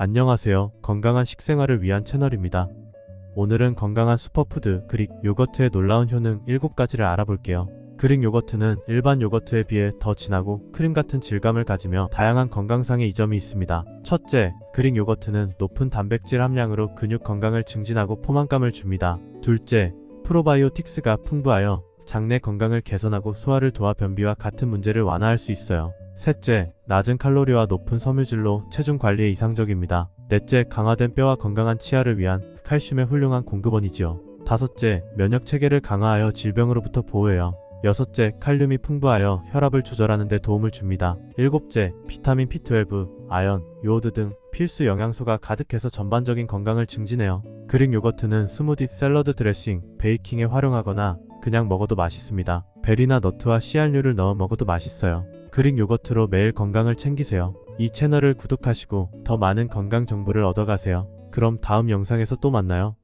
안녕하세요. 건강한 식생활을 위한 채널입니다. 오늘은 건강한 슈퍼푸드 그릭 요거트의 놀라운 효능 7가지를 알아볼게요. 그릭 요거트는 일반 요거트에 비해 더 진하고 크림 같은 질감을 가지며 다양한 건강상의 이점이 있습니다. 첫째, 그릭 요거트는 높은 단백질 함량으로 근육 건강을 증진하고 포만감을 줍니다. 둘째, 프로바이오틱스가 풍부하여 장내 건강을 개선하고 소화를 도와 변비와 같은 문제를 완화할 수 있어요. 셋째, 낮은 칼로리와 높은 섬유질로 체중 관리에 이상적입니다. 넷째, 강화된 뼈와 건강한 치아를 위한 칼슘의 훌륭한 공급원이지요. 다섯째, 면역 체계를 강화하여 질병으로부터 보호해요. 여섯째, 칼륨이 풍부하여 혈압을 조절하는 데 도움을 줍니다. 일곱째, 비타민 B12, 아연, 요오드 등 필수 영양소가 가득해서 전반적인 건강을 증진해요. 그릭 요거트는 스무디, 샐러드 드레싱, 베이킹에 활용하거나 그냥 먹어도 맛있습니다. 베리나 너트와 씨앗류를 넣어 먹어도 맛있어요. 그릭 요거트로 매일 건강을 챙기세요. 이 채널을 구독하시고 더 많은 건강 정보를 얻어가세요. 그럼 다음 영상에서 또 만나요.